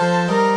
Música